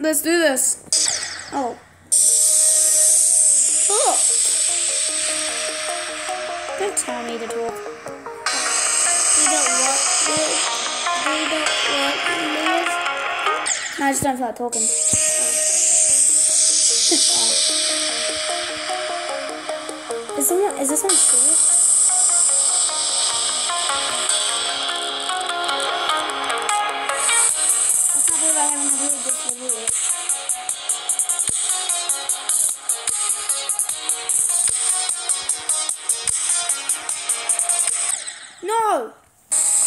Let's do this. Oh. Talk. Don't tell me to talk. We don't want this. We don't want this. No, I just don't feel like talking. is someone is this one short? No!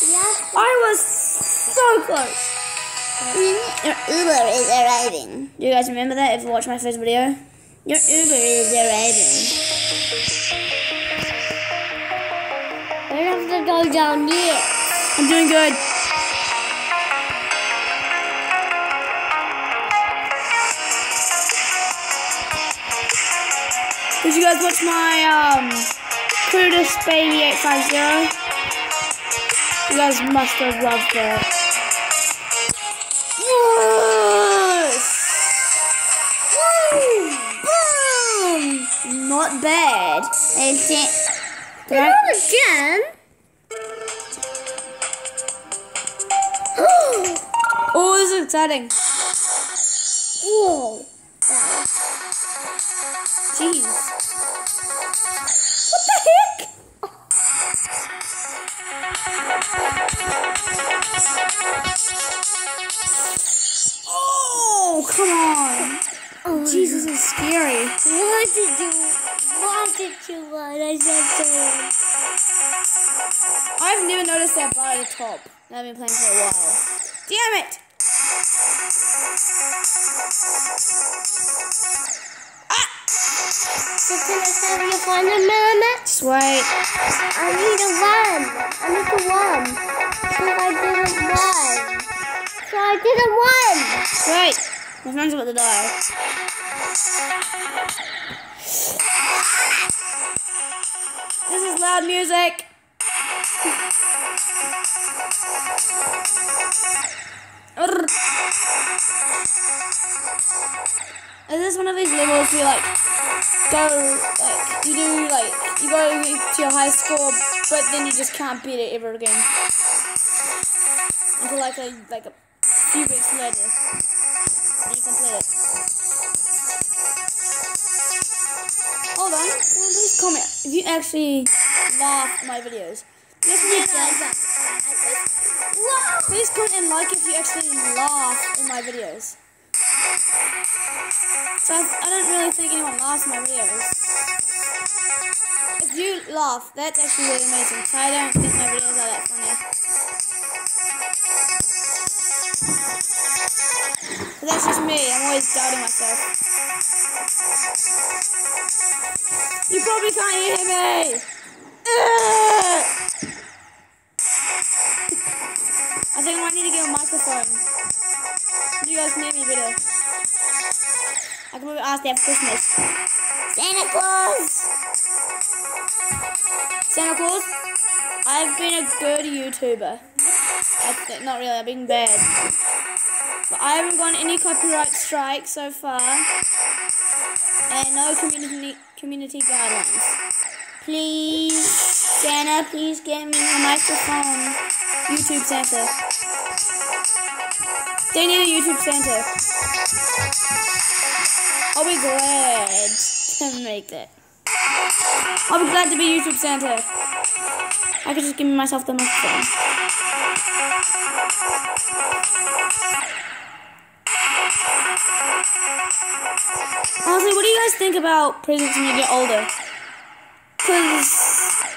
Yeah. I was so close. Your Uber is arriving. Do you guys remember that if you watched my first video? Your Uber is arriving. We don't have to go down yet. I'm doing good. Did you guys watch my um Curtis Baby 850? You guys must have loved that. Yes! Boom! Not bad. Is it? Did I- again. Oh, this is exciting. Whoa. Jeez. I said so. I've never noticed that bar at the top. I've been playing for a while. Damn it! So can I have you find a minute? Wait. I need a one. I need a one. So I didn't one. So I didn't. Just wait. My phone's about to die. This is loud music. Is this one of these levels where like go like you do like you go to your high score but then you just can't beat it ever again until like a like a few weeks later you complete it. Actually laugh at my videos. Yes, me Please comment and like if you actually laugh in my videos. So I, I don't really think anyone laughs in my videos. If you laugh, that's actually really amazing. So I don't think my videos are that funny. But that's just me. I'm always doubting myself. You probably can't hear me. I think I need to get a microphone. You guys can hear me better. Uh, I can maybe ask them for Christmas. Santa Claus! Santa Claus, I've been a good YouTuber. Not really, I've been bad. But I haven't gotten any copyright strikes so far. And no community community guidelines. Please, Santa, please get me a microphone. YouTube Santa. They need a YouTube Santa. I'll be glad to make that. I'll be glad to be YouTube Santa. I could just give myself the microphone. Honestly, what do you guys think about presents when you get older? Cause,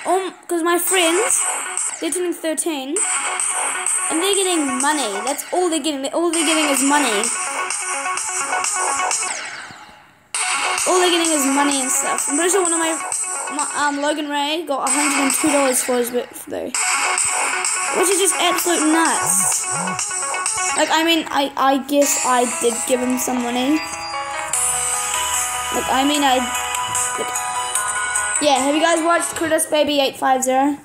um, cause my friends, they're turning 13, and they're getting money. That's all they're getting. All they're getting is money. All they're getting is money and stuff. I'm pretty sure one of my, my um, Logan Ray got $102 for his birthday. Which is just absolute nuts. Like, I mean, I, I guess I did give him some money. Like, I mean, I... Like, yeah, have you guys watched Curtis Baby 850?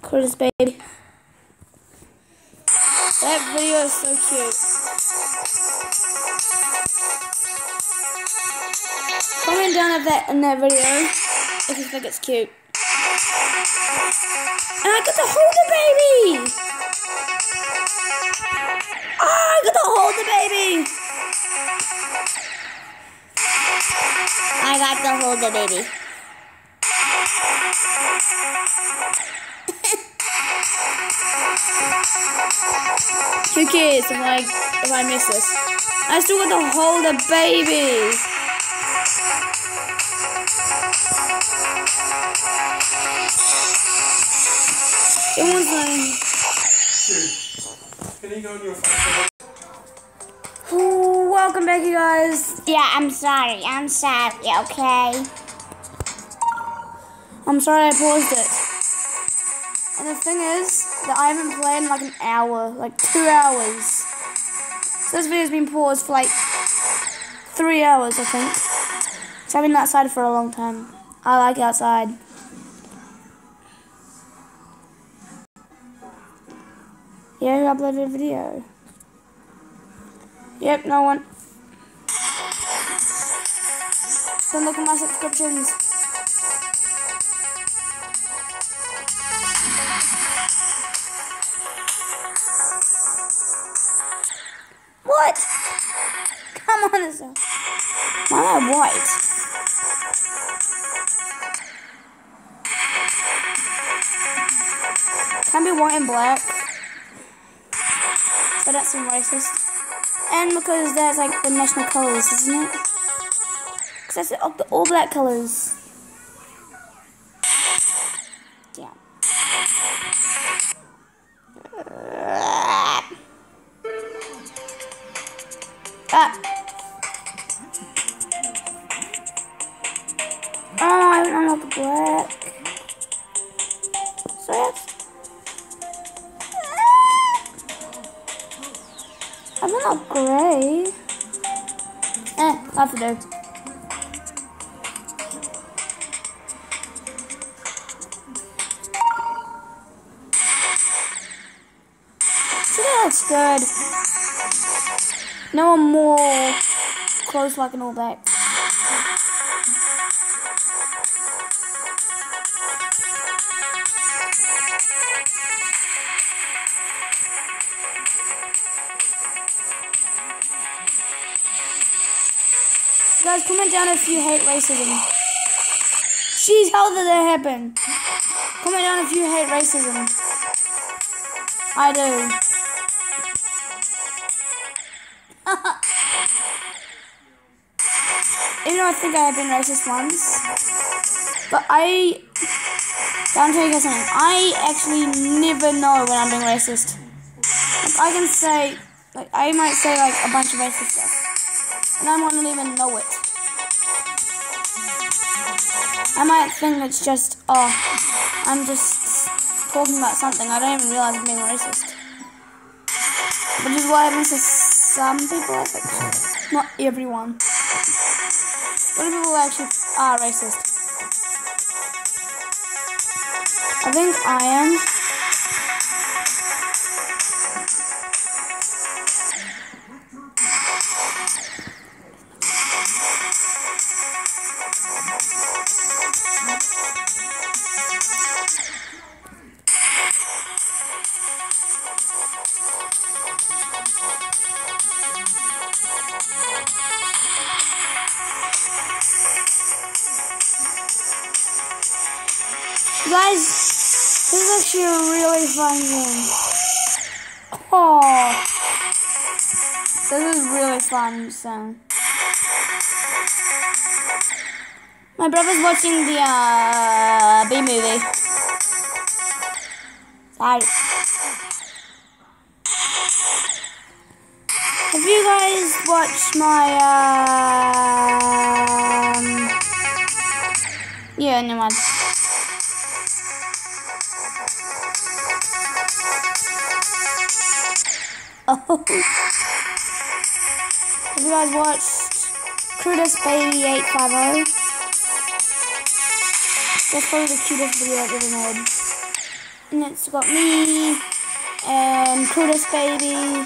Curtis Baby. That video is so cute. Comment down at that in that video if you think it's cute. And I got to hold the baby! Oh, I got to hold the baby! I got to hold the baby. Who cares if I if I miss this? I still got to hold the baby. It was like Can you go on your phone? Welcome back, you guys. Yeah, I'm sorry. I'm sorry, okay? I'm sorry I paused it. And the thing is that I haven't played in like an hour, like two hours. So this video's been paused for like three hours, I think. So I've been outside for a long time. I like outside. Yeah, who uploaded a video? Yep, no one. Don't look at my subscriptions. What? Come on, it's a... Why am I white? Can be white and black. But that's some racist. And because that's like the national colours, isn't it? The, all- the all black colours. So that looks good. No more close like an all back. Guys, comment down if you hate racism. Jeez, how did that happen? Comment down if you hate racism. I do. Think I have been racist once. But I. I'm tell you something. I actually never know when I'm being racist. Like, I can say. Like, I might say, like, a bunch of racist stuff. And I not even know it. I might think it's just, oh, I'm just talking about something. I don't even realize I'm being racist. Which is what happens to some people, I think. Not everyone. What if people actually are racist? I think I am. Fun. So, my brother's watching the uh, B movie. Sorry. Have you guys watched my um? Yeah, never mind. Oh. You guys watched Crutus Baby 850? That's probably the cutest video I've ever made. And it's got me and Crutus Baby.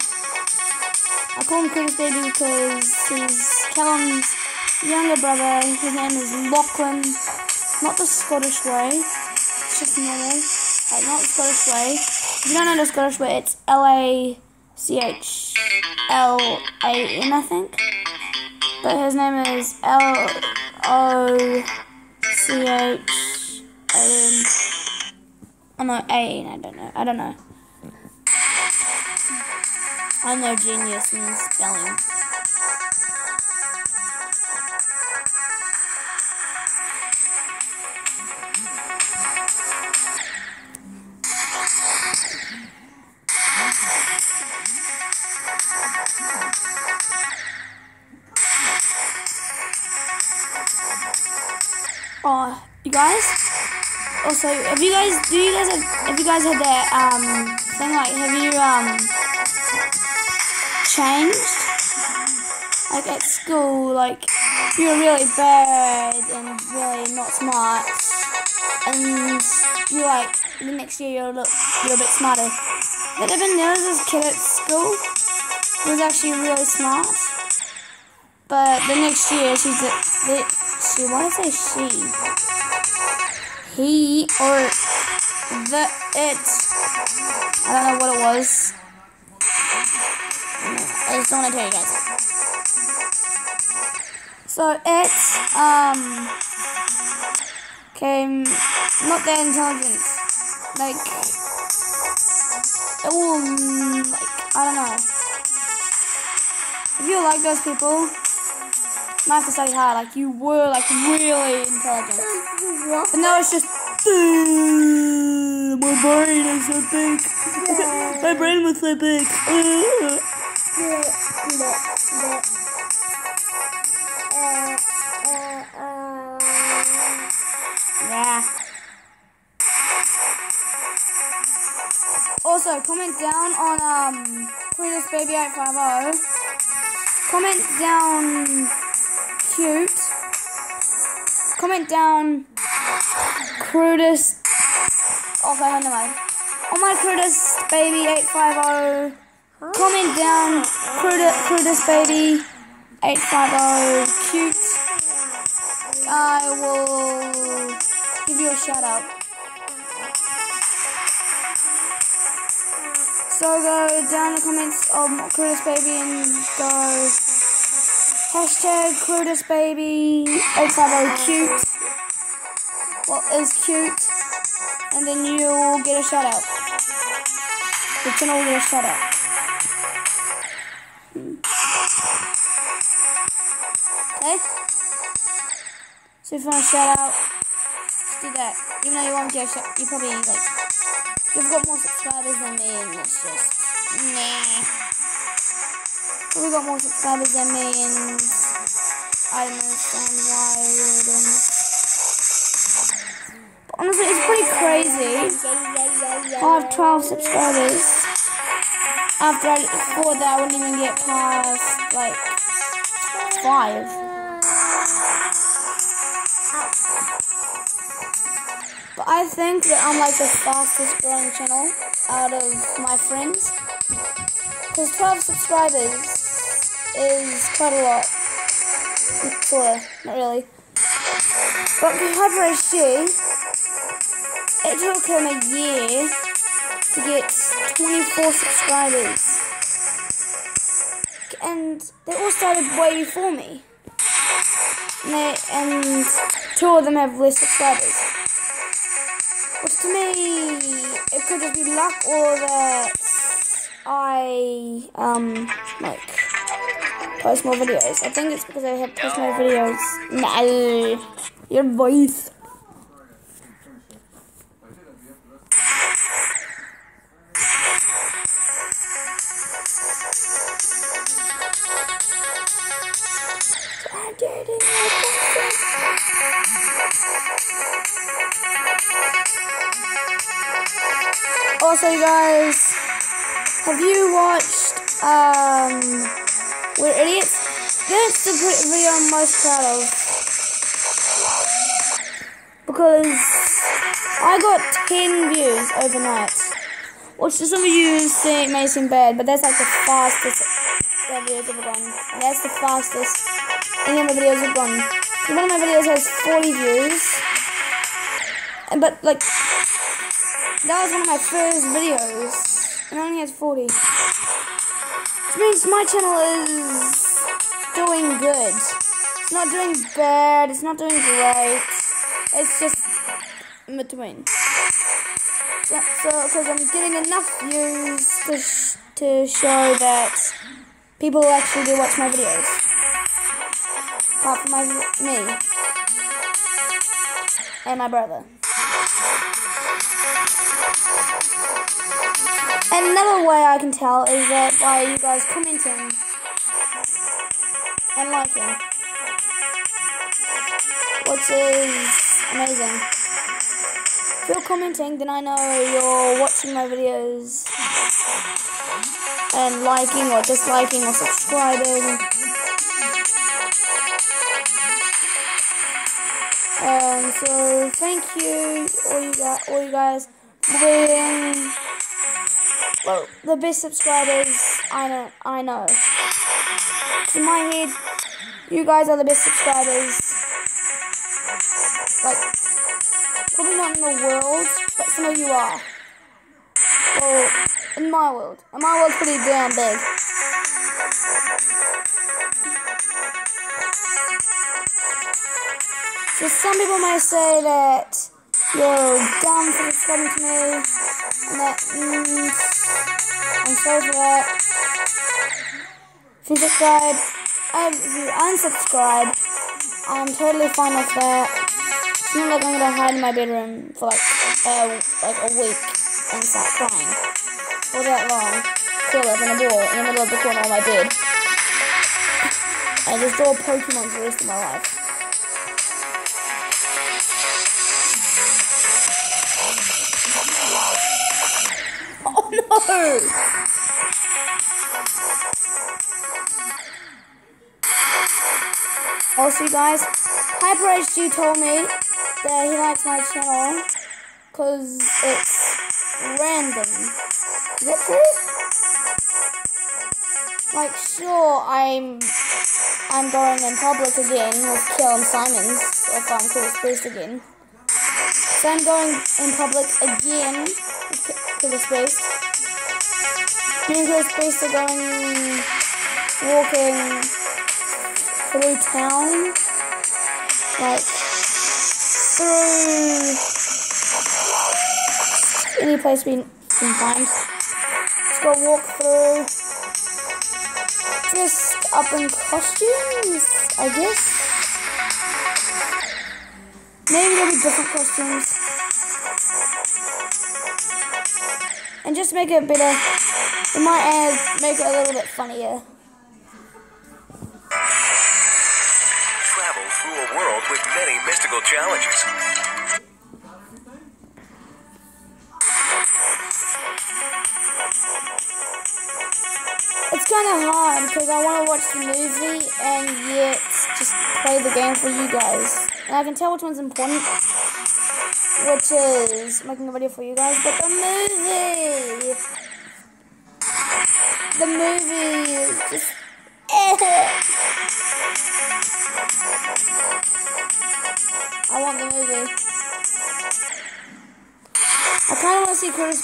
I call him Curtis Baby because he's Callum's younger brother. His name is Lachlan. Not the Scottish way. It's just normal. Like, not the Scottish way. If you don't know the Scottish way, it's L A C H L A N, I think. But his name is L O C H A N. Oh no, A N, I don't know. I don't know. I'm no genius in spelling. Have you guys? Do you guys have? Have you guys had that um thing like? Have you um changed? Like at school, like you're really bad and really not smart, and you like the next year a little, you're a bit smarter. But even there was this kid at school who was actually really smart, but the next year she's a, the, she. Why I say she? He or the it. I don't know what it was. I just don't want to tell you guys. So it um came not that intelligent. Like it will like I don't know. If you like those people, have to study hard. Like you were like really intelligent. But now it's just "Ugh, my brain is so big. my brain was so big. Yeah. Also, comment down on um Cletus Baby 850. Comment down cute. Comment down Crudus. Okay, anyway. On my Crudus Baby 850. Comment down Crudus, Crudus Baby 850 cute. I will give you a shout out. So go down the comments of Crudus Baby and go hashtag Crudus Baby 850 cute. well What is cute? And then you'll get a shout out. The channel will get a shout out. Okay? So if you want a shout out, just do that. Even though you won't get a shout, you probably like you've got more subscribers than me, and it's just nah. Probably got more subscribers than me, and I don't understand why you're doing this. But honestly, it's pretty crazy. I have 12 subscribers. After I before that, I wouldn't even get past like five. But I think that I'm like the fastest growing channel out of my friends. Because 12 subscribers is quite a lot. Not really. But for Hyper HD, it took him a year to get 24 subscribers. And they all started way before me. And, they, and two of them have less subscribers. Which to me, it could just be luck or that I, um, like, post more videos. I think it's because I have post more videos. No, your voice. Which some of you say, may seem bad, but that's like the fastest their videos ever gone. That's the fastest any of my videos have gone. One of my videos has 40 views. But, like, that was one of my first videos. And it only has 40. Which means my channel is doing good. It's not doing bad. It's not doing great. It's just in between. So, because I'm getting enough views to, sh to show that people actually do watch my videos. Apart from my, me. And my brother. Another way I can tell is that by you guys commenting and liking. Which is amazing you're commenting, then I know you're watching my videos and liking or disliking or subscribing. Um, so thank you, all you guys, all you guys being well, the best subscribers I know. I know. In my head, you guys are the best subscribers. Like Probably not in the world, but some of you are. Well, in my world. And my world's pretty damn big. So some people may say that you're dumb for subscribing to me, and that, mm, I'm sorry for that. If you subscribe, if you unsubscribe, I'm totally fine with that. Not like I'm gonna hide in my bedroom for like uh, like a week and start crying. For that long. Curl up in a ball in the middle of the corner of my bed. And just draw Pokemon for the rest of my life. Oh no! Also, guys, Hyper HD told me that he likes my channel because it's random. Is that true? Like, sure, I'm I'm going in public again with Kill Simons if I'm Chris Beast again. So I'm going in public again with Chris Beast. Me and Chris Beast are going walking through town. Like, through any place we can find. Let's go walk through. Just up in costumes, I guess. Maybe there'll be different costumes. And just make it better. We might add, make it a little bit funnier. Many mystical challenges. It's kind of hard because I want to watch the movie and yet just play the game for you guys. And I can tell which one's important, which is making a video for you guys, but the movie! The movie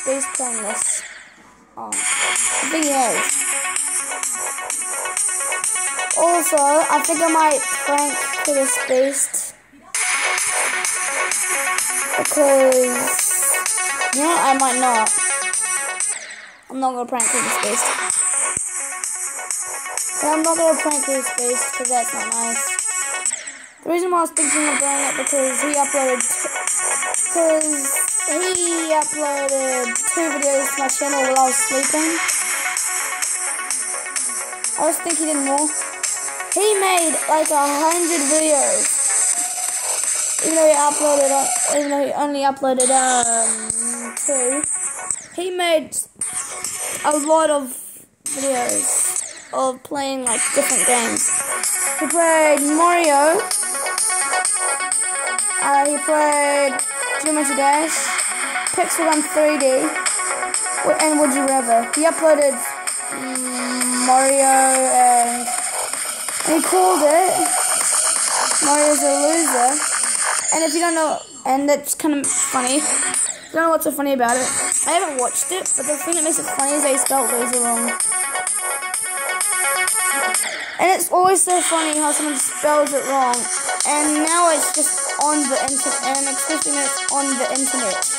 Beast playing this. Um, I think is. Also, I think I might prank Curtis Beast. Because, you know, I might not. I'm not gonna prank Curtis Beast. But I'm not gonna prank Curtis Beast because that's not nice. The reason why I was thinking of doing it because he uploaded because he uploaded two videos to my channel while I was sleeping. I was thinking more. He made like a hundred videos. Even though he uploaded uh, even though he only uploaded um two. He made a lot of videos of playing like different games. He played Mario uh, he played Geometry Dash, Pixel on 3D, and Would You Rather. He uploaded Mario And he called it Mario's a loser. And if you don't know, and that's kind of funny. I don't know what's so funny about it. I haven't watched it, but the thing that makes it funny is they spelled loser wrong. And it's always so funny how someone spells it wrong. And now it's just on the internet, and especially when on the internet.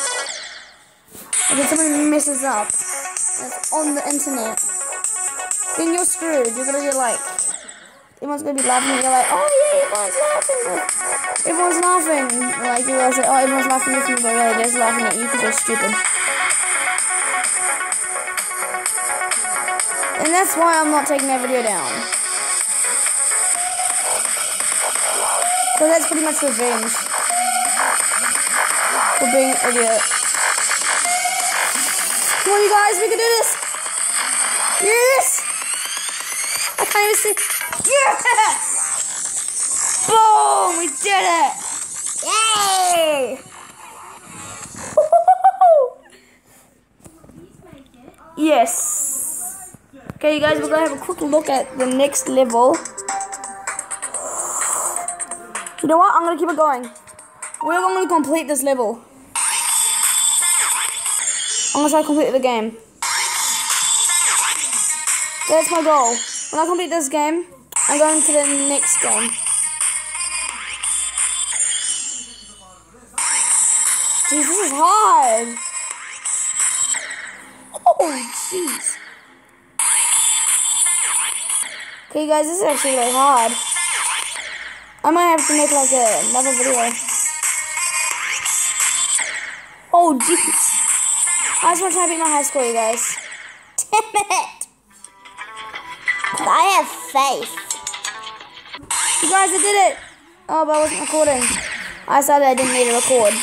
If somebody messes up, it's on the internet, then you're screwed. You're gonna be like, everyone's gonna be laughing, you're like, oh yeah, everyone's laughing. Everyone's laughing. Like you guys say, oh, everyone's laughing at me, but really, they're just laughing at you because you're stupid. And that's why I'm not taking that video down. So that's pretty much revenge for being an idiot. On, you guys, we can do this. Yes. I can't even see. Yes. Boom! We did it. Yay! yes. Okay, you guys, we're gonna have a quick look at the next level. You know what? I'm gonna keep it going. We're gonna complete this level. I'm gonna try to complete the game. That's my goal. When I complete this game, I'm going to the next game. Jeez, this is hard. Oh, jeez. Okay, guys, this is actually really hard. I might have to make like a, another video. Oh, jeez. I just want to try to beat my high score, you guys. Damn it! I have faith. You guys, I did it. Oh, but I wasn't recording. I decided I didn't need to record.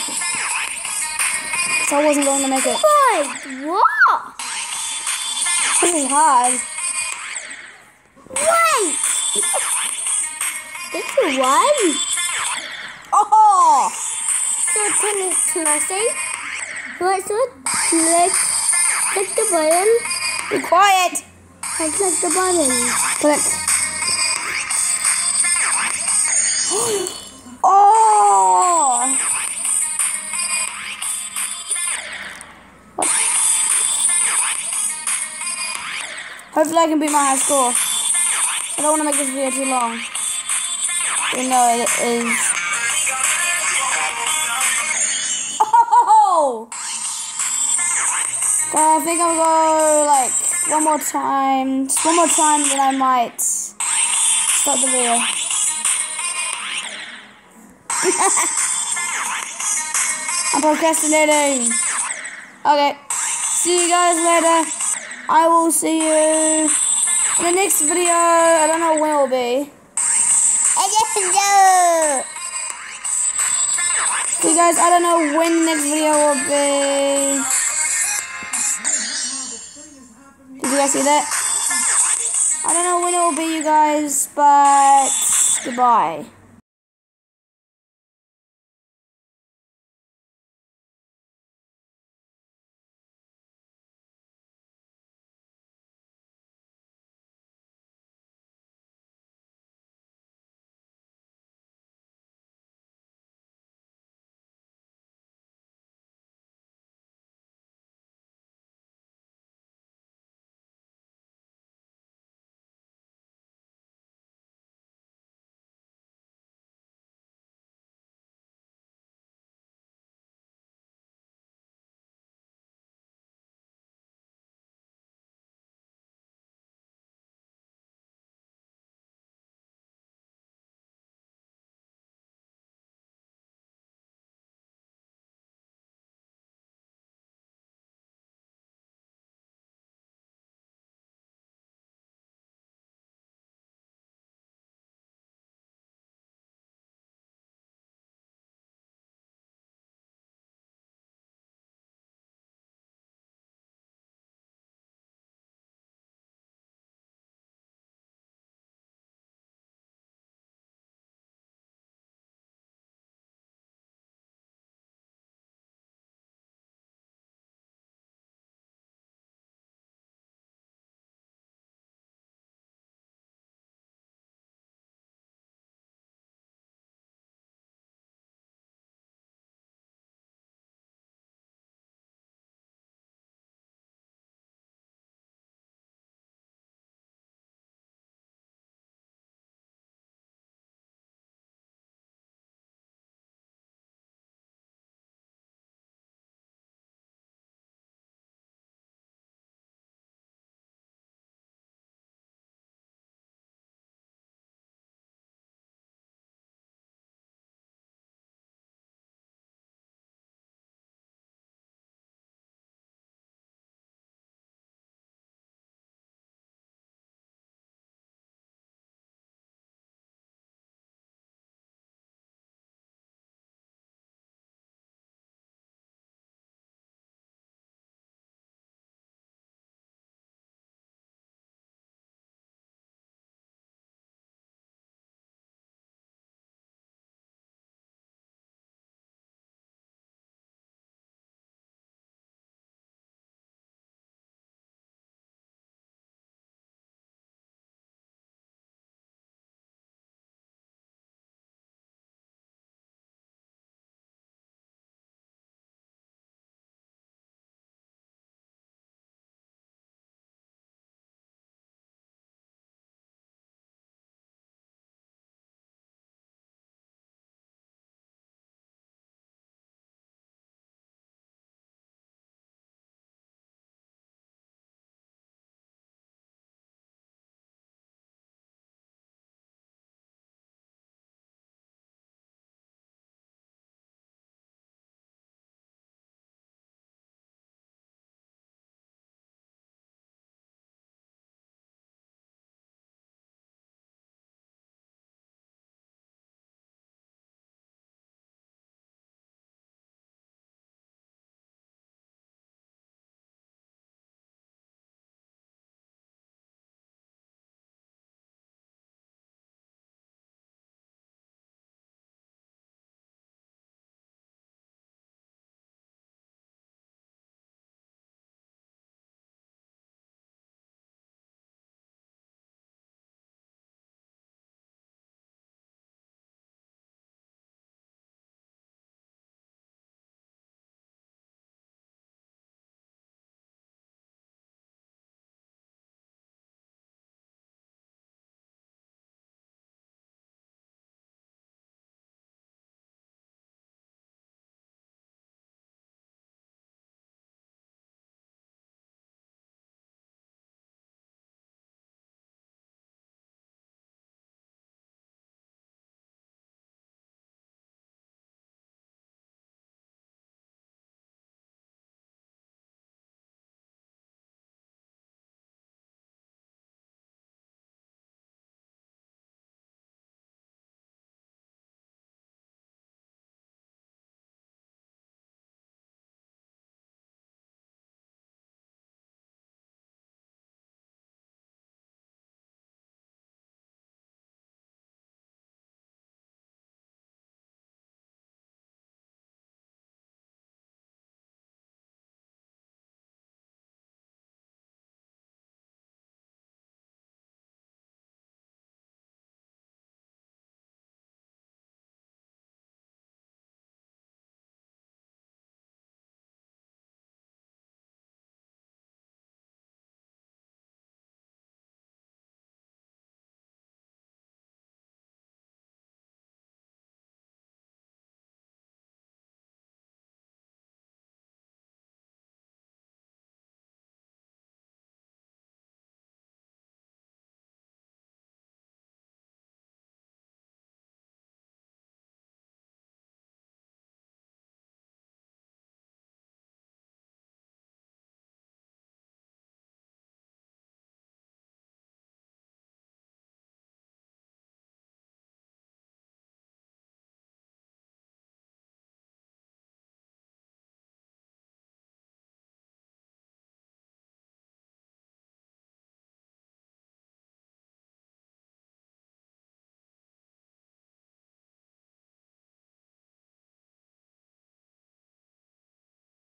So I wasn't going to make it. Wait, what? This is hard. Wait! Did you won? Oh! So can, I- can I say? Right, so click, click the button. Be quiet. I click the button. Click. Oh! What? Hopefully I can beat my high score. I don't want to make this video too long. You know it is. Oh! So I think I'll go like one more time. Just one more time, then I might stop the video. I'm procrastinating. Okay. See you guys later. I will see you in the next video. I don't know when it will be. I just guys, I don't know when the next video will be. You guys see that? I don't know when it will be, you guys, but goodbye.